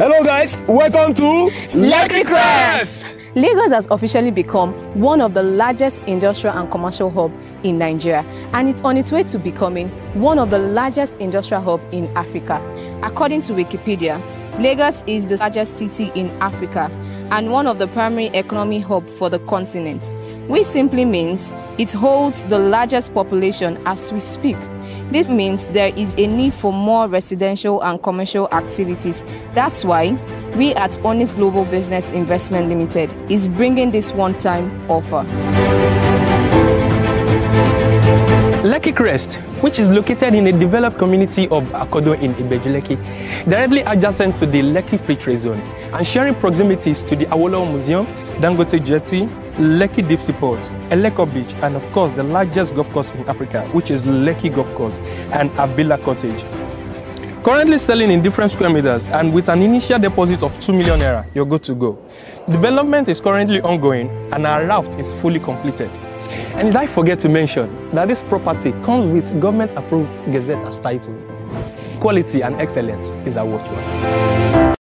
Hello guys, welcome to Lekki Crest! Lagos has officially become one of the largest industrial and commercial hub in Nigeria and it's on its way to becoming one of the largest industrial hub in Africa. According to Wikipedia, Lagos is the largest city in Africa and one of the primary economic hub for the continent, which simply means it holds the largest population as we speak. This means there is a need for more residential and commercial activities. That's why we at Honest Global Business Investment Limited is bringing this one-time offer. Lekki Crest, which is located in a developed community of Akodo in Ibeju-Lekki, directly adjacent to the Lekki Free Trade Zone and sharing proximities to the Awolowo Museum, Dangote Jetty, Lekki Deep Sea Port, Eleko Beach, and of course the largest golf course in Africa, which is Lekki Golf Course and Havilah Cottage. Currently selling in different square meters and with an initial deposit of 2 million naira, you're good to go. Development is currently ongoing and our raft is fully completed. And did I forget to mention that this property comes with government approved Gazette as title. Quality and excellence is our watchword.